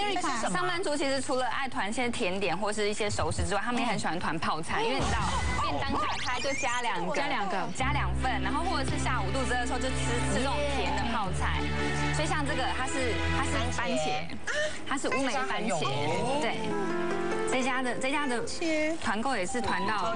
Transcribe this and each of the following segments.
Erica，上班族其实除了爱团一些甜点或是一些熟食之外，他们也很喜欢团泡菜，因为你知道便当打开就加两个，加两个加两份，然后或者是下午肚子饿的时候就吃吃这种甜的泡菜。所以像这个它是它是番茄，它是乌梅番茄，对。这家的这家的团购也是团到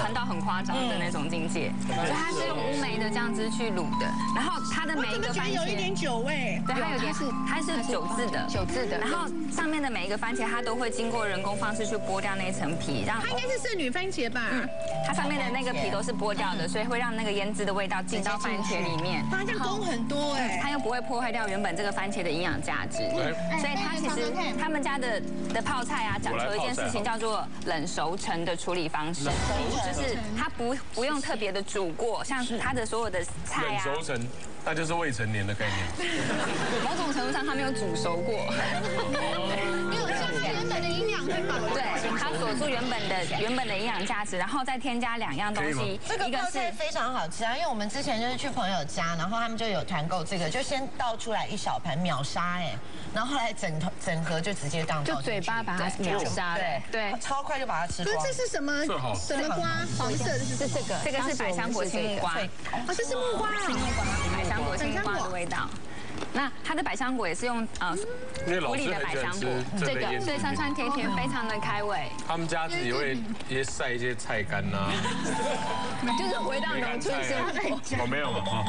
团到很夸张的那种境界，所以它是用乌梅的酱汁去卤的，然后它的每一个番茄有一点酒味，对，它有点是它是酒渍的，酒渍的，然后上面的每一个番茄它都会经过人工方式去剥掉那一层皮，让它应该是圣女番茄吧？嗯，它上面的那个皮都是剥掉的，所以会让那个腌制的味道进到番茄里面，它这样工很多哎，它又不会破坏掉原本这个番茄的营养价值，所以它其实他们家的的泡菜啊，讲求一件事情叫做。冷熟成的处理方式，就是它不不用特别的煮过，像它的所有的菜啊，冷熟成，那就是未成年的概念。某种程度上，它没有煮熟过。没有像原本的营养很饱，对，它锁住原本的原本的营养价值，然后再添加两样东西。这个泡菜非常好吃啊，因为我们之前就是去朋友家，然后他们就有团购这个，就先倒出来一小盘秒杀哎，然后后来整整盒就直接当就嘴巴把它秒杀，对对，超快就把它吃光。这是什么？什么瓜？黄色的是这个，这个是百香果青木瓜。哦，这是木瓜啊，百香果青木瓜的味道。那它的百香果也是用呃处理的百香果，这个所以酸酸甜甜非常的开胃。他们家自己会也晒一些菜干呐，就是回到农村生活。我没有啊，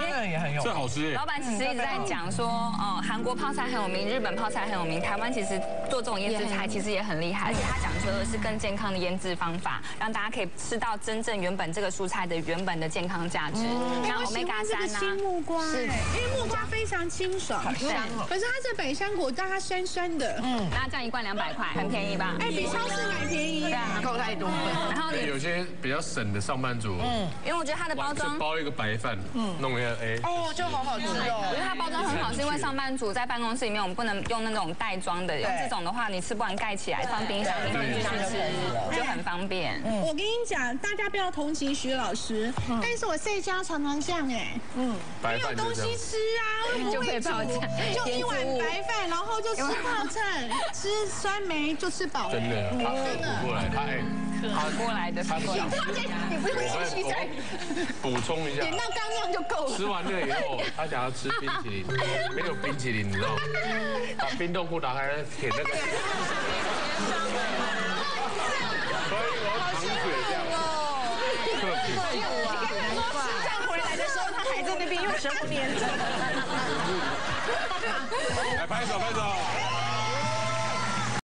这个也很有，这好吃。老板其实一直在讲说，哦，韩国泡菜很有名，日本泡菜很有名，台湾其实做这种腌制菜其实也很厉害，而且他讲究的是更健康的腌制方法，让大家可以吃到真正原本这个蔬菜的原本的健康价值，像欧米伽三啊，木瓜，是因为木瓜非常。清爽，香可是它这百香果，但它酸酸的。嗯，那这样一罐两百块，很便宜吧？哎，比超市买便宜。对啊，够太多。然后有些比较省的上班族，嗯，因为我觉得它的包装，包一个白饭，嗯，弄一个哎，哦，就好好吃哦。我觉得它包装很好，是因为上班族在办公室里面，我们不能用那种袋装的，用这种的话，你吃不完盖起来放冰箱里面继续吃，就很方便。我跟你讲，大家不要同情徐老师，但是我在家常常这样哎，嗯，没有东西吃啊。就泡菜，就一碗白饭，然后就吃泡菜，吃酸梅就吃饱。真的，他补过来，他哎，好过来的，他过来。你不用继续再补充一下，点到刚样就够了。吃完那个以后，他想要吃冰淇淋，没有冰淇淋，你知道吗？把冰冻库打开，舔那个。所以我糖水这样。特别。还在那边用舌头粘着？来拍手，拍手。